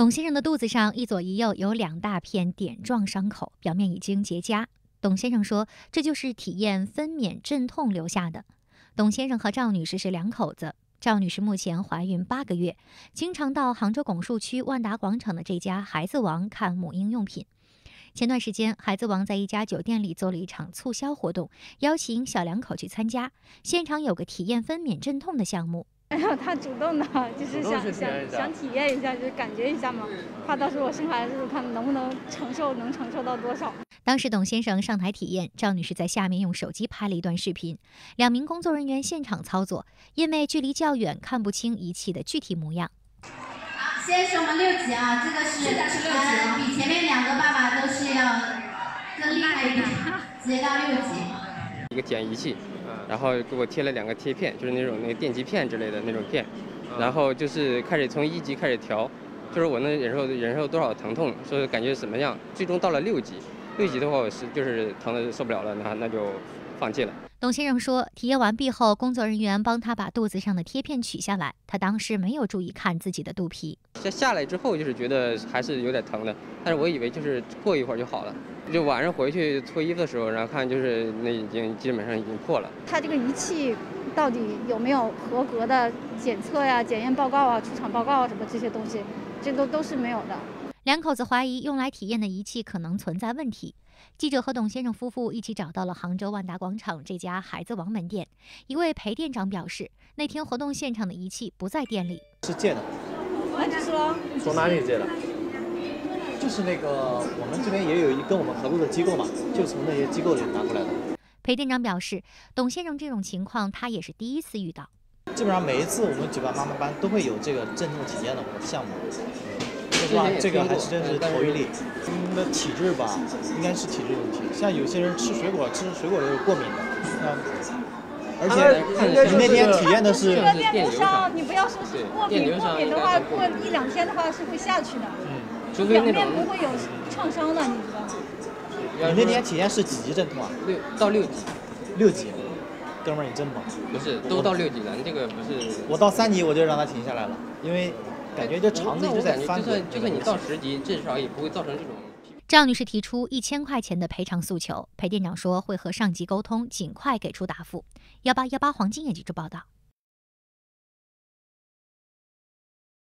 董先生的肚子上一左一右有两大片点状伤口，表面已经结痂。董先生说，这就是体验分娩阵痛留下的。董先生和赵女士是两口子，赵女士目前怀孕八个月，经常到杭州拱墅区万达广场的这家孩子王看母婴用品。前段时间，孩子王在一家酒店里做了一场促销活动，邀请小两口去参加，现场有个体验分娩阵痛的项目。哎呀，他主动的，就是想想想体验一下，就是感觉一下嘛，怕到时候我生孩子，看能不能承受，能承受到多少。当时董先生上台体验，赵女士在下面用手机拍了一段视频，两名工作人员现场操作，因为距离较远，看不清仪器的具体模样。好，现在是我们六级啊，这个是呃比前面两个爸爸都是要更厉害一点，直接到六级。一个检仪器。然后给我贴了两个贴片，就是那种那个电极片之类的那种片，然后就是开始从一级开始调，就是我能忍受忍受多少疼痛，说感觉怎么样，最终到了六级，六级的话我是就是疼的受不了了，那那就放弃了。董先生说，体验完毕后，工作人员帮他把肚子上的贴片取下来，他当时没有注意看自己的肚皮。下下来之后就是觉得还是有点疼的，但是我以为就是过一会儿就好了。就晚上回去脱衣服的时候，然后看就是那已经基本上已经破了。他这个仪器到底有没有合格的检测呀、检验报告啊、出厂报告啊什么这些东西，这都都是没有的。两口子怀疑用来体验的仪器可能存在问题。记者和董先生夫妇一起找到了杭州万达广场这家孩子王门店。一位裴店长表示，那天活动现场的仪器不在店里，是借的。那就说从哪里借的？就是那个我们这边也有一跟我们合作的机构嘛，就从那些机构里拿过来的。裴店长表示，董先生这种情况他也是第一次遇到。基本上每一次我们举办妈妈班都会有这个震动体验的项目。是吧？这个还是真是头一例。们的体质吧，应该是体质问题。像有些人吃水果，吃水果也有过敏的。而且你那天体验的是电流上，你不要说是过敏，过敏的话过一两天的话是会下去的。嗯，表面不会有创伤的，你知道吗？你那天体验是几级阵痛啊？六到六级。六级，哥们儿你真猛。不是，都到六级了，你这个不是。我到三级我就让他停下来了，因为。感觉这肠子一直在翻。就算就算你到十级，至少也不会造成这种。赵女士提出一千块钱的赔偿诉求，裴店长说会和上级沟通，尽快给出答复。幺八幺八黄金眼记者报道。